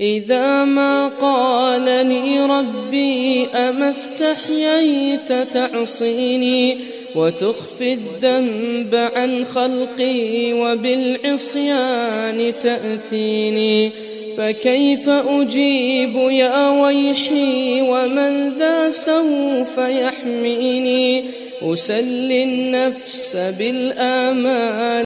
إذا ما قال لي ربي أما استحييت تعصيني وتخفي الذنب عن خلقي وبالعصيان تأتيني فكيف أجيب يا ويحي ومن ذا سوف يحميني أسلي النفس بالآمال